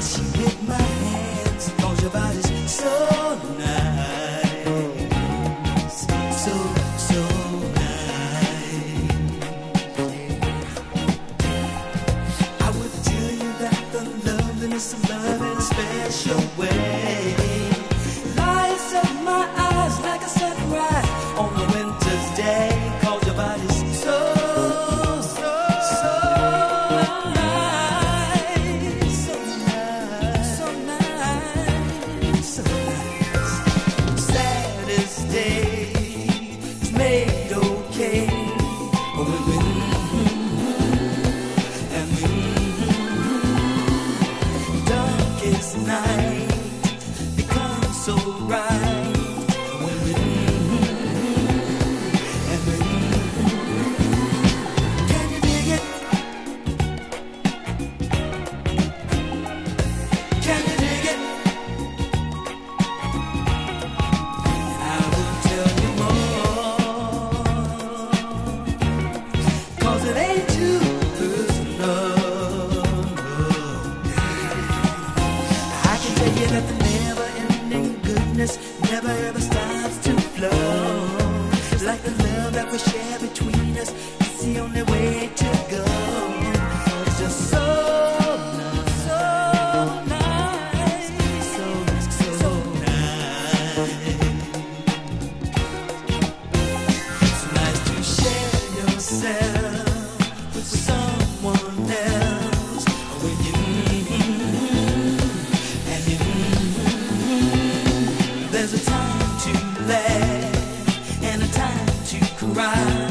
し we share between us. It's the only way to. ride.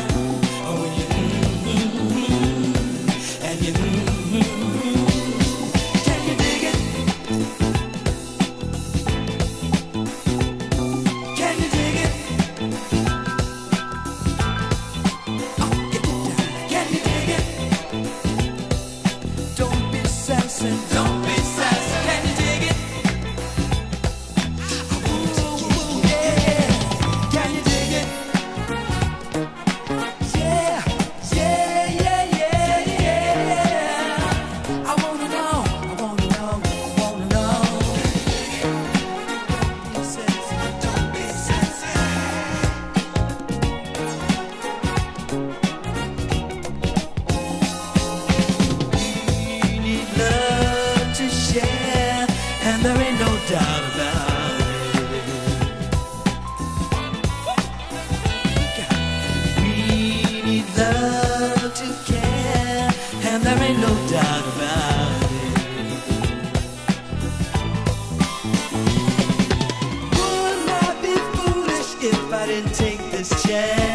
ain't no doubt about it. Would I be foolish if I didn't take this chance?